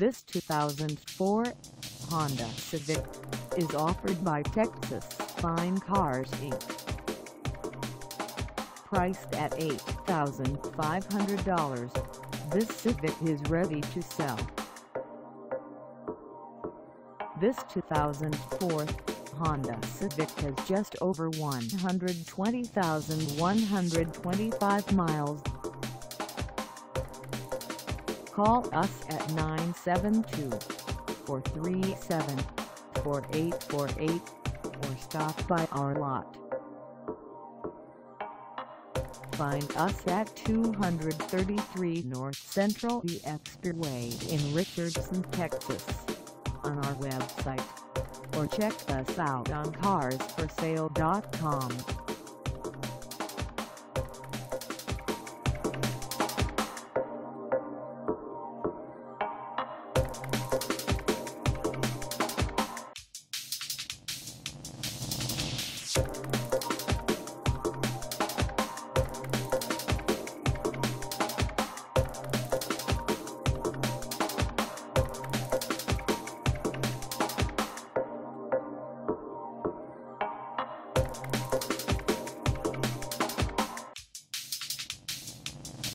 This 2004 Honda Civic is offered by Texas Fine Cars Inc. Priced at $8,500, this Civic is ready to sell. This 2004 Honda Civic has just over 120,125 miles. Call us at 972-437-4848 or stop by our lot. Find us at 233 North Central E Expressway in Richardson, Texas on our website or check us out on carsforsale.com.